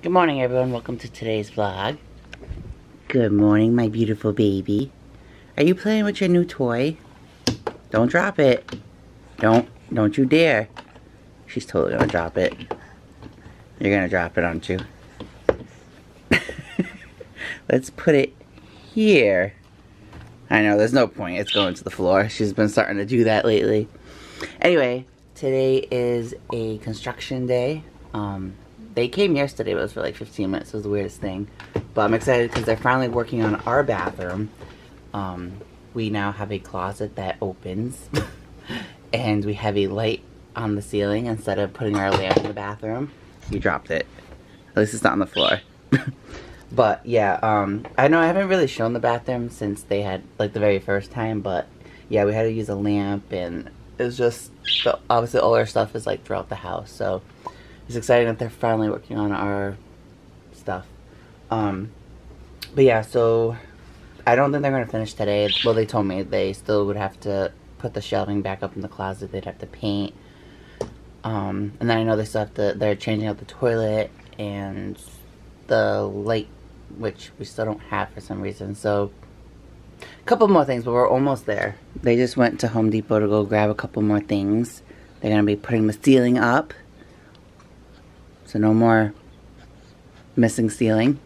Good morning everyone, welcome to today's vlog. Good morning my beautiful baby. Are you playing with your new toy? Don't drop it. Don't, don't you dare. She's totally gonna drop it. You're gonna drop it, aren't you? Let's put it here. I know, there's no point. It's going to the floor. She's been starting to do that lately. Anyway, today is a construction day. Um, they came yesterday, but it was for like 15 minutes. It was the weirdest thing. But I'm excited because they're finally working on our bathroom. Um, we now have a closet that opens. and we have a light on the ceiling instead of putting our lamp in the bathroom. You dropped it. At least it's not on the floor. but yeah, um, I know I haven't really shown the bathroom since they had, like the very first time. But yeah, we had to use a lamp and it's just, obviously all our stuff is like throughout the house. So it's exciting that they're finally working on our stuff. Um, but yeah, so I don't think they're going to finish today. Well, they told me they still would have to put the shelving back up in the closet. They'd have to paint. Um, and then I know they still have to, they're changing out the toilet and the light, which we still don't have for some reason. So, a couple more things, but we're almost there. They just went to Home Depot to go grab a couple more things. They're going to be putting the ceiling up. So no more missing ceiling.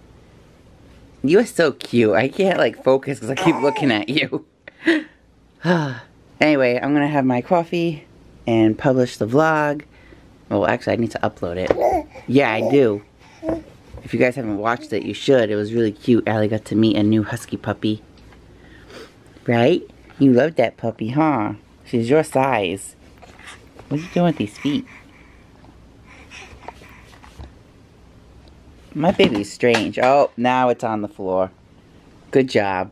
You are so cute. I can't like focus because I keep looking at you. anyway, I'm going to have my coffee and publish the vlog. Well, actually, I need to upload it. Yeah, I do. If you guys haven't watched it, you should. It was really cute. Allie got to meet a new husky puppy. Right? You love that puppy, huh? She's your size. What are you doing with these feet? My baby's strange. Oh, now it's on the floor. Good job.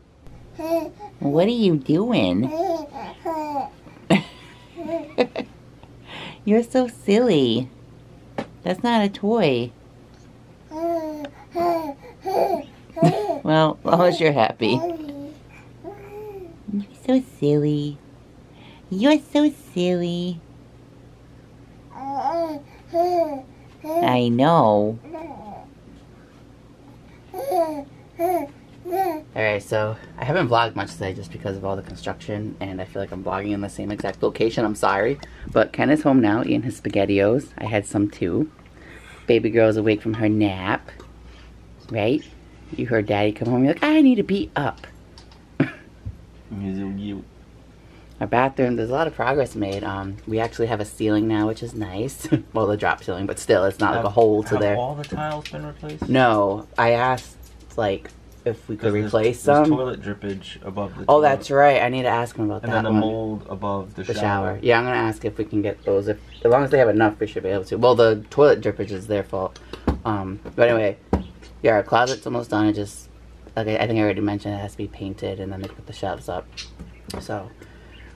What are you doing? You're so silly. That's not a toy. well, as long as you're happy. You're so silly. You're so silly. I know. Alright, so I haven't vlogged much today just because of all the construction and I feel like I'm vlogging in the same exact location. I'm sorry. But Ken is home now eating his SpaghettiOs. I had some too. Baby girl's awake from her nap. Right? You heard daddy come home. You're like, I need to be up. Our bathroom, there's a lot of progress made. Um, we actually have a ceiling now, which is nice. well, the drop ceiling, but still, it's not have, like a hole to have there. all the tiles been replaced? No, I asked like if we could replace there's, some. There's toilet drippage above the. Oh, toilet. that's right. I need to ask him about and that. And then one. the mold above the, the shower. shower. Yeah, I'm gonna ask if we can get those. If as long as they have enough, we should be able to. Well, the toilet drippage is their fault. Um, but anyway, yeah, our closet's almost done. It just, okay, I think I already mentioned it has to be painted, and then they put the shelves up. So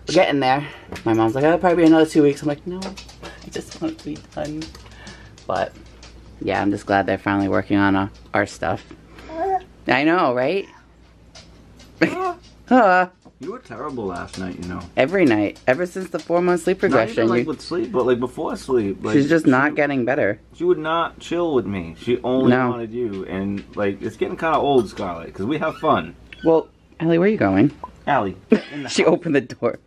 we're getting there. My mom's like, oh, it'll probably be another two weeks. I'm like, no, I just want it to be done. But yeah, I'm just glad they're finally working on uh, our stuff. I know, right? Ah. huh. You were terrible last night, you know. Every night, ever since the four month sleep regression. Not even like with sleep, but like before sleep. Like, she's just she, not getting better. She would not chill with me. She only No. wanted you, and like it's getting kind of old, Scarlett, because we have fun. Well, Ellie, where are you going? Allie, She house. opened the door.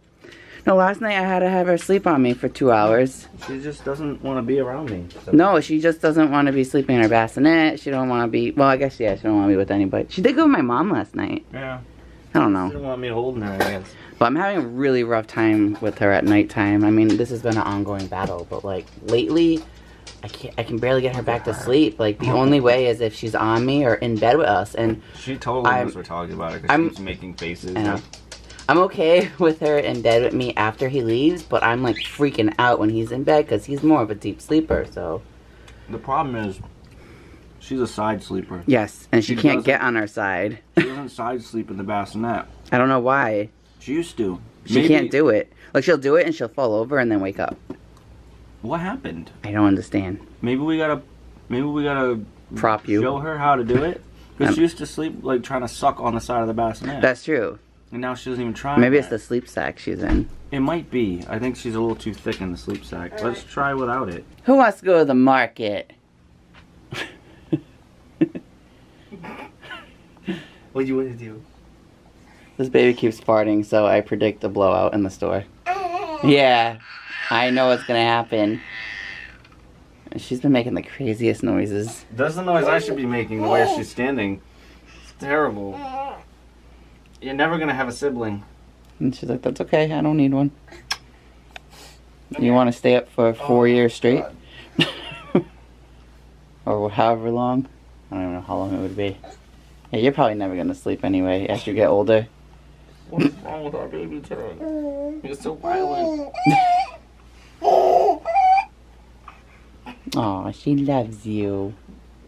No, last night I had to have her sleep on me for two hours. She just doesn't want to be around me. So. No, she just doesn't want to be sleeping in her bassinet. She don't want to be. Well, I guess yeah, she don't want to be with anybody. She did go with my mom last night. Yeah. I don't know. She know, didn't want me holding her. I guess. but I'm having a really rough time with her at nighttime. I mean, this has been an ongoing battle, but like lately, I can't. I can barely get her back to sleep. Like the only way is if she's on me or in bed with us, and She totally I'm- knows we're talking about it because I'm- she's making faces. I know. I'm okay with her in bed with me after he leaves, but I'm like freaking out when he's in bed because he's more of a deep sleeper. So The problem is, she's a side sleeper. yes, and she, She can't get on our side. She doesn't side sleep in the bassinet. I don't know why. She used to. She can't do it. Like she'll do it and she'll fall over and then wake up. What happened? I don't understand. Maybe we gotta, maybe we gotta Prop you. show her how to do it. Because Um, she used to sleep like trying to suck on the side of the bassinet, That's true. And now she doesn't even try Maybe that. it's the sleep sack she's in. It might be. I think she's a little too thick in the sleep sack. All Let's right. try without it. Who wants to go to the market? what do you want to do? This baby keeps farting, so I predict a blowout in the store. yeah, I know what's going to happen. She's been making the craziest noises. That's the noise I should be making the way she's standing. It's terrible. You're never gonna have a sibling. And she's like, that's okay, I don't need one. You want to stay up for oh four years straight? or however long? I don't even know how long it would be. Yeah, you're probably never gonna sleep anyway as you get older. What's wrong with our baby today? You're so violent. Aw, she loves you.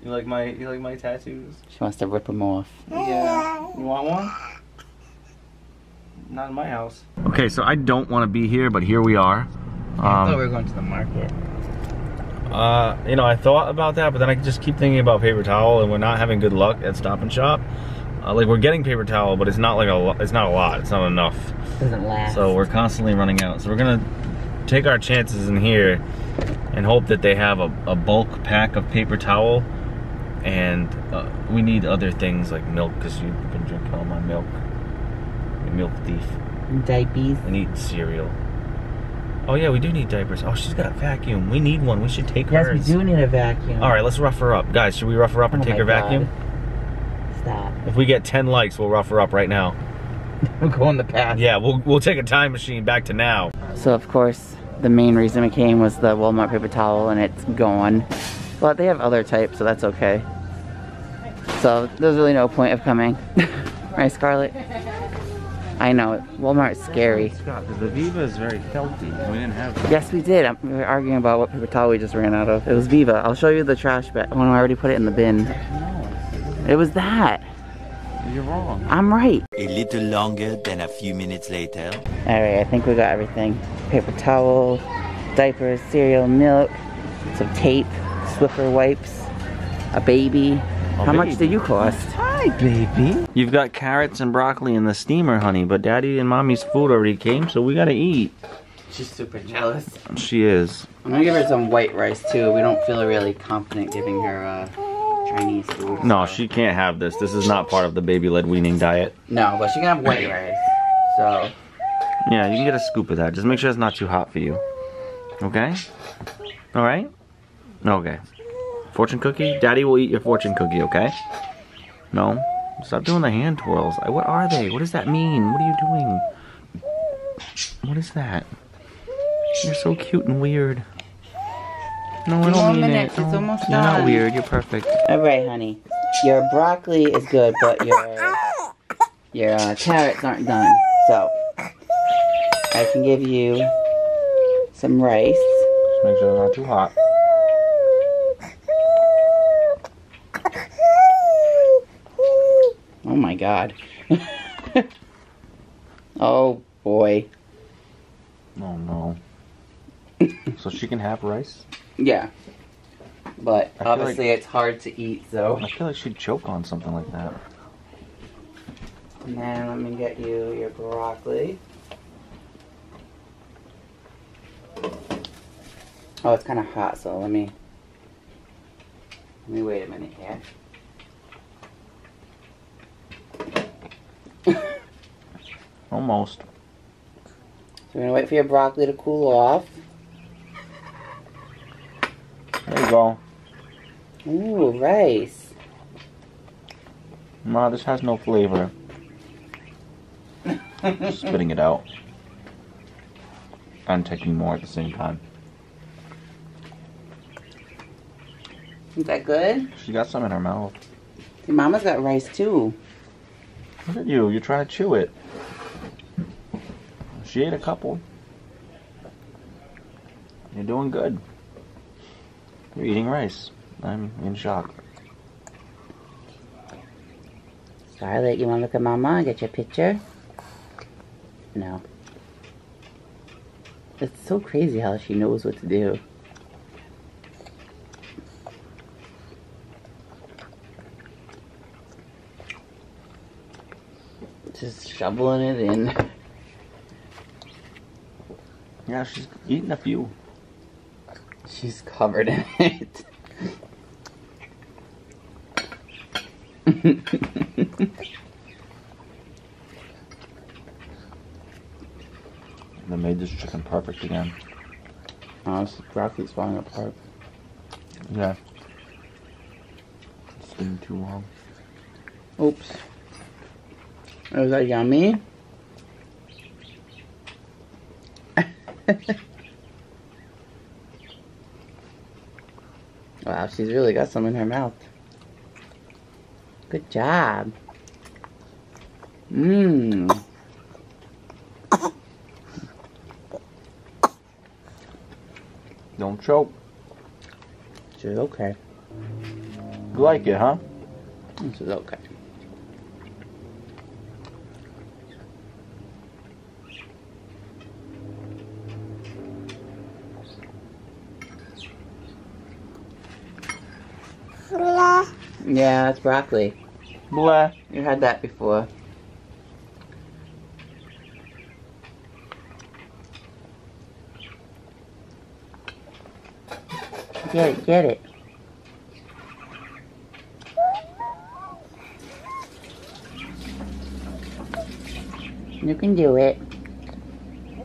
You like my you like my tattoos? She wants to rip them off. Yeah. You want one? Not in my house. Okay, so I don't want to be here, but here we are. I thought we Um, were going to the market. uh, you know, I thought about that, but then I just keep thinking about paper towel, and we're not having good luck at Stop and Shop. Uh, like we're getting paper towel, but it's not like a lo- it's not a lot. It's not enough. Doesn't last. So we're constantly running out. So we're gonna take our chances in here and hope that they have a, a bulk pack of paper towel. And uh, we need other things like milk because you've been drinking all my milk. You milk thief. diapers. We need cereal. Oh yeah, we do need diapers. Oh, she's got a vacuum. We need one. We should take Yes, hers. we do need a vacuum. All right, let's rough her up, guys. Should we rough her up and Oh take her vacuum? Stop. If we get ten likes, we'll rough her up right now. We'll go in the past. Yeah, we'll we'll take a time machine back to now. So of course, the main reason we came was the Walmart paper towel, and it's gone. But they have other types, so that's okay. So there's really no point of coming, right, Scarlett? I know Walmart's scary. Scott, the Viva is very healthy. We didn't have that. Yes, we did. We were arguing about what paper towel we just ran out of. It was Viva. I'll show you the trash bag. Oh, no, I already put it in the bin. It was that. You're wrong. I'm right. A little longer than a few minutes later. Alright, I think we got everything. Paper towel, diapers, cereal, milk, some tape, Swiffer wipes, a baby. How much did you cost? Hi, baby. You've got carrots and broccoli in the steamer, honey, but daddy and mommy's food already came, so we gotta eat. She's super jealous. She is. I'm gonna give her some white rice too. We don't feel really confident giving her uh, Chinese food. No, so- she can't have this. This is not part of the baby led weaning diet. No, but she can have white rice. So, Yeah, you can get a scoop of that. Just make sure it's not too hot for you. Okay? Alright? Okay. Fortune cookie? Daddy will eat your fortune cookie, okay? No? Stop doing the hand twirls. What are they? What does that mean? What are you doing? What is that? You're so cute and weird. No, I don't more mean minutes, it. it's No, almost You're not weird. You're perfect. alright, honey. Your broccoli is good, but your your uh, carrots aren't done. So, I can give you some rice. Just make sure it's not too hot. Oh my god. oh boy. Oh no. so she can have rice? Yeah. But obviously it's hard to eat, so. I feel like she'd choke on something like that. And then let me get you your broccoli. Oh, it's kind of hot, so let me. Let me wait a minute here. Almost. So we're gonna wait for your broccoli to cool off. There you go. Ooh, rice. Ma, this has no flavor. Just spitting it out. And taking more at the same time. Is that good? She got some in her mouth. See, Mama's got rice too. Look at you, you're trying to chew it. She ate a couple. You're doing good. You're eating rice. I'm in shock. Scarlett, you wanna look at Mama and get your picture? No. It's so crazy how she knows what to do. Just shoveling it in. Yeah, she's eating a few. She's covered in it. they made this chicken perfect again. Oh, this broccoli's falling apart. Yeah. It's been too long. Oops. Is that yummy? wow, she's really got some in her mouth. Good job. Mmm. Don't choke. She's okay. You like it, huh? This is okay. Yeah, it's broccoli. Blah. You had that before. Get it, get it. You can do it.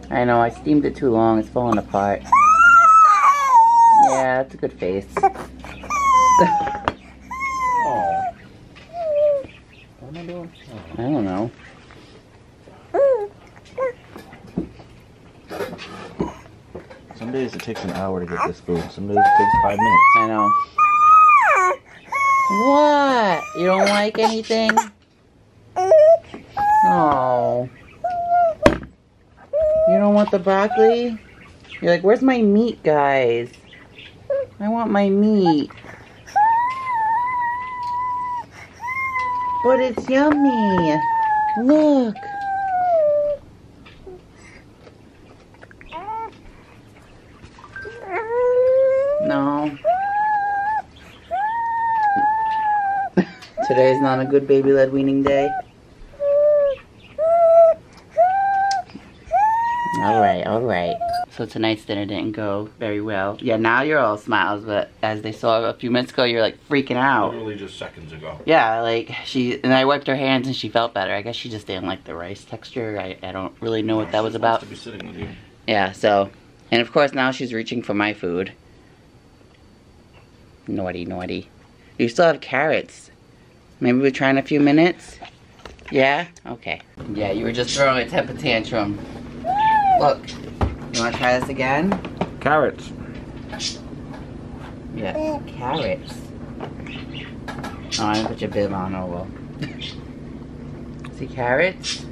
I know, I steamed it too long. It's falling apart. Yeah, that's a good face. Oh. What am I doing? I don't know. Some days it takes an hour to get this food. Some days it takes five minutes. I know. What? You don't like anything? Oh. You don't want the broccoli? You're like, where's my meat, guys? I want my meat. But it's yummy. Look. No. Today's not a good baby led weaning day. Alright, alright. So tonight's dinner didn't go very well. Yeah, now you're all smiles, but as they saw a few minutes ago, you're like freaking out. Literally just seconds ago. Yeah, like she and I wiped her hands and she felt better. I guess she just didn't like the rice texture. I, I don't really know what that was about. to be sitting with you. Yeah, so and of course now she's reaching for my food. Naughty, naughty. You still have carrots. Maybe we try in a few minutes? Yeah? Okay. Yeah, you were just throwing a temper tantrum. Look. You wanna try this again? Carrots. Yeah. Carrots. Oh, I didn't put your bib on, oh well. See carrots? You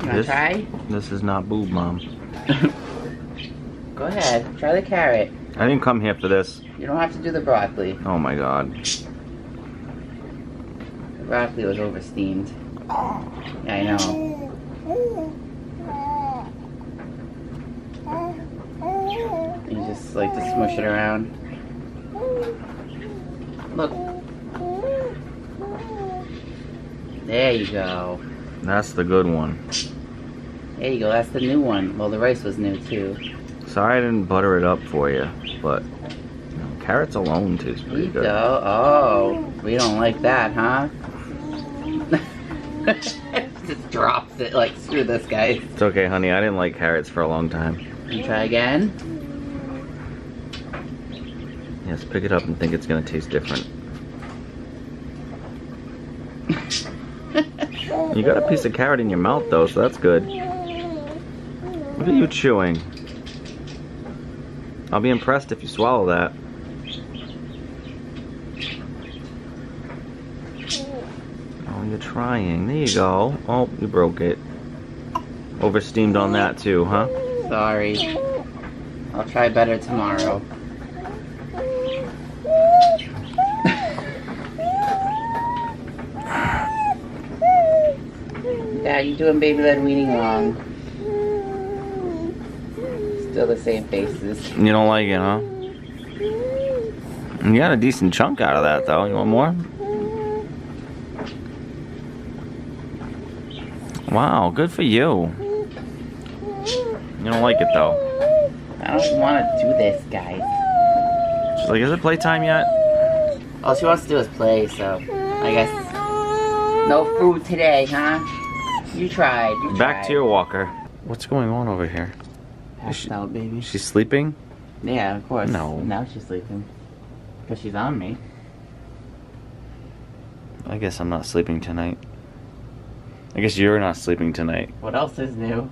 wanna This- try? This is not boob, mom. Go ahead. Try the carrot. I didn't come here for this. You don't have to do the broccoli. Oh my god. The broccoli was oversteamed. Yeah, I know. You just like to smush it around. Look. There you go. That's the good one. There you go. That's the new one. Well, the rice was new too. Sorry I didn't butter it up for you, but carrots alone taste pretty good. go. Oh, we don't like that, huh? just drops it like screw this guy. It's okay, honey. I didn't like carrots for a long time. And try again. Yes, pick it up and think it's gonna taste different. You got a piece of carrot in your mouth though, so that's good. Look at you chewing. I'll be impressed if you swallow that. Oh, you're trying. There you go. Oh, you broke it. Oversteamed on that too, huh? Sorry. I'll try better tomorrow. Dad, you're doing baby led weaning wrong. Still the same faces. You don't like it, huh? You got a decent chunk out of that though. You want more? Wow, good for you. You don't like it though. I don't want to do this, guys. She's like, is it playtime yet? All she wants to do is play, so I guess no food today, huh? You tried. You Back tried. to your walker. What's going on over here? Passed out, baby. She's sleeping? Yeah, of course. No. Now she's sleeping. Because she's on me. I guess I'm not sleeping tonight. I guess you're not sleeping tonight. What else is new?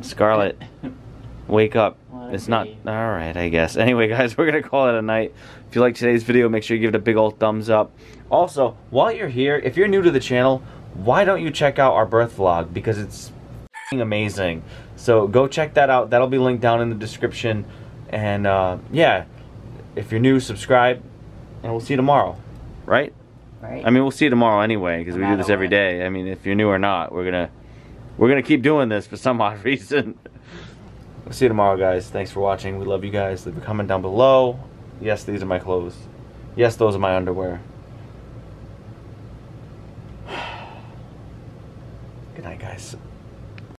Scarlett, wake up. It's not all right, I guess. Anyway, guys, we're gonna call it a night. If you like today's video, make sure you give it a big old thumbs up. Also, while you're here, if you're new to the channel, why don't you check out our birth vlog because it's amazing. So go check that out. That'll be linked down in the description. And uh, yeah, if you're new, subscribe, and we'll see you tomorrow. Right? Right? I mean, we'll see you tomorrow anyway because No we do this every what. day. I mean, if you're new or not, we're gonna we're gonna keep doing this for some odd reason. we'll see you tomorrow, guys. Thanks for watching. We love you guys. Leave a comment down below. Yes, these are my clothes. Yes, those are my underwear. Good night, guys.